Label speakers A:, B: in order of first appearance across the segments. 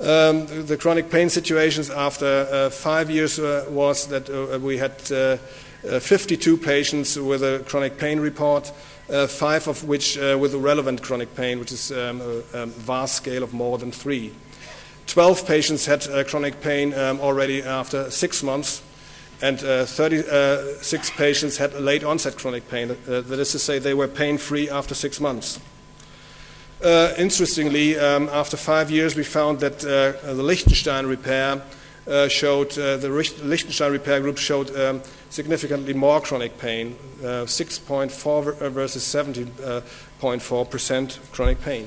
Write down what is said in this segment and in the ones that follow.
A: Um, the, chronic pain situations after uh, five years uh, was that uh, we had uh, uh, 52 patients with a chronic pain report, uh, five of which with a relevant chronic pain, which is um, a, a, VAS scale of more than three. 12 patients had chronic pain um, already after six months, and 36 patients had late onset chronic pain. that is to say, they were pain free after six months. Uh, interestingly, um, after five years, we found that uh, the Lichtenstein repair uh, showed, uh, the Lichtenstein repair group showed um, significantly more chronic pain, uh, 6.4 versus 17.4% chronic pain.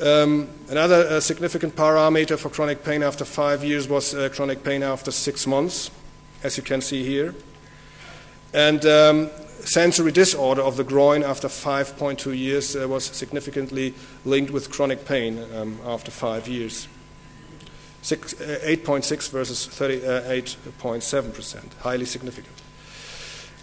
A: Um, another significant parameter for chronic pain after five years was chronic pain after six months, as you can see here. And um, sensory disorder of the groin after 5.2 years uh, was significantly linked with chronic pain um, after five years. 8.6 uh, versus 38.7%, uh, highly significant.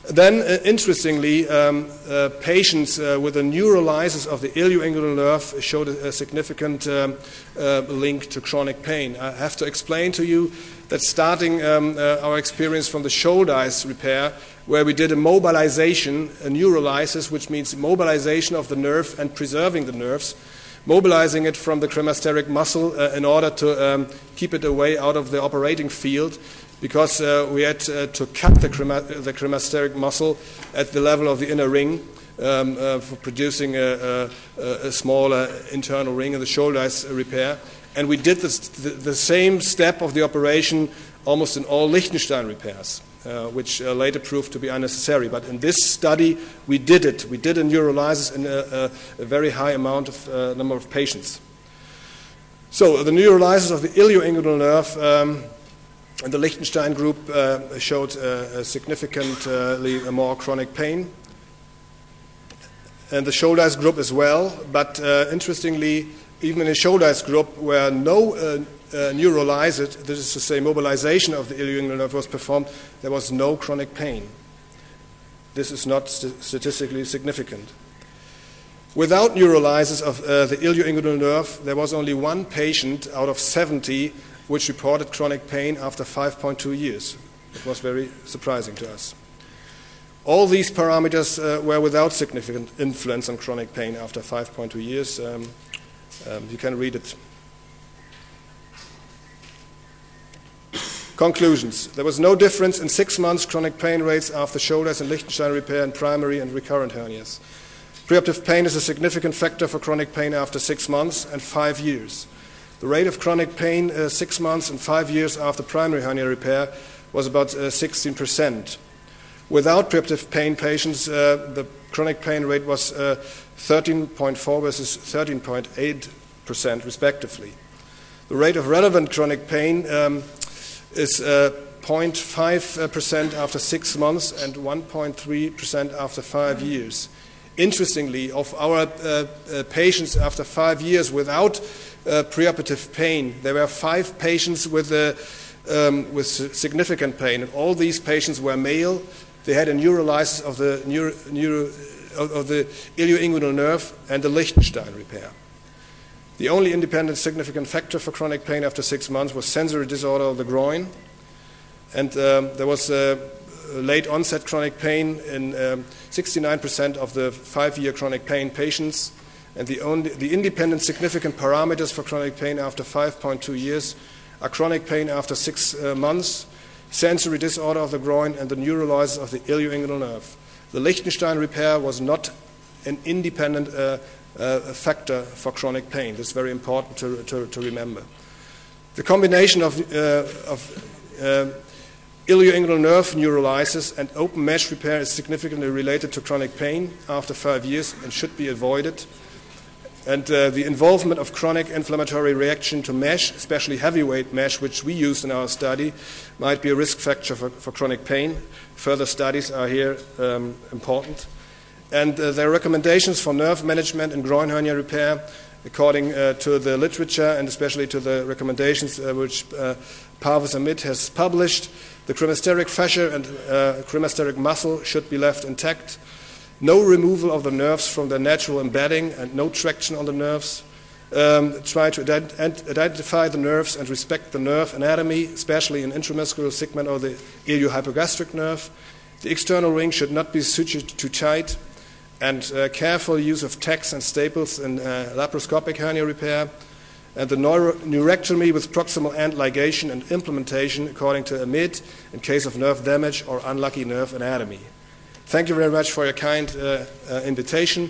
A: Then, uh, interestingly, um, uh, patients uh, with a neurolysis of the ilioinguinal nerve showed a, a significant um, uh, link to chronic pain. I have to explain to you that starting um, our experience from the Shouldice repair, where we did a mobilization, a neurolysis, which means mobilization of the nerve and preserving the nerves, mobilizing it from the cremasteric muscle uh, in order to um, keep it away out of the operating field because uh, we had uh, to cut the, crema- the, cremasteric muscle at the level of the inner ring um, uh, for producing a, a, a, smaller internal ring in the Shouldice repair. And we did this, the, the same step of the operation almost in all Lichtenstein repairs. Uh, which uh, later proved to be unnecessary. But in this study, we did it. We did a neurolysis in a, a, a very high amount of uh, number of patients. So the neurolysis of the ilioinguinal nerve um, and the Lichtenstein group uh, showed uh, significantly more chronic pain. And the Shouldice group as well, but interestingly, even in the Shouldice group, where no uh, neurolysis, this is to say mobilization of the ilioinguinal nerve was performed, there was no chronic pain. This is not st- statistically significant. Without neurolysis of uh, the ilioinguinal nerve, there was only one patient out of 70 which reported chronic pain after 5.2 years. It was very surprising to us. All these parameters uh, were without significant influence on chronic pain after 5.2 years. Um, um, you can read it Conclusions. There was no difference in six months chronic pain rates after Shouldice and Lichtenstein repair in primary and recurrent hernias. Preoperative pain is a significant factor for chronic pain after six months and five years. The rate of chronic pain uh, six months and five years after primary hernia repair was about uh, 16%. Without preoperative pain patients, uh, the chronic pain rate was 13.4 uh, versus 13.8%, respectively. The rate of relevant chronic pain um, is 0.5% uh, after six months and 1.3% after five years. Interestingly, of our uh, uh, patients after five years without preoperative pain, there were five patients with, um, with significant pain, and all these patients were male. They had a neurolysis of the, neuro, neuro, of the ilioinguinal nerve and the Lichtenstein repair. The only independent significant factor for chronic pain after six months was sensory disorder of the groin. And um, there was uh, late onset chronic pain in um, 69% of the five year chronic pain patients. And the, only, the independent significant parameters for chronic pain after 5.2 years are chronic pain after six uh, months, sensory disorder of the groin, and the neurolysis of the ilioinguinal nerve. The Lichtenstein repair was not an independent uh, uh, factor for chronic pain. This is very important to, to, to remember. The combination of, uh, of uh, ilioinguinal nerve neurolysis and open mesh repair is significantly related to chronic pain after five years and should be avoided. And uh, the involvement of chronic inflammatory reaction to mesh, especially heavyweight mesh, which we used in our study, might be a risk factor for, for chronic pain. Further studies are here um, important and uh, their recommendations for nerve management and groin hernia repair, according uh, to the literature and especially to the recommendations uh, which uh, Parviz Amid has published. The cremasteric fascia and uh, cremasteric muscle should be left intact. No removal of the nerves from their natural embedding and no traction on the nerves. um, try to ident- identify the nerves and respect the nerve anatomy, especially in intramuscular segment or the iliohypogastric nerve. The external ring should not be sutured too tight, and uh, careful use of tacks and staples in uh, laparoscopic hernia repair, and the neurectomy with proximal end ligation and implementation according to AMID in case of nerve damage or unlucky nerve anatomy. Thank you very much for your kind uh, uh, invitation.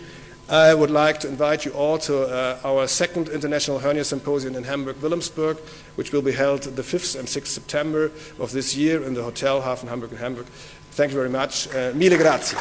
A: I would like to invite you all to uh, our second International Hernia Symposium in Hamburg, Wilhelmsburg, which will be held the 5th and 6th September of this year in the Hotel Hafen Hamburg in Hamburg. Thank you very much. Uh, mille grazie.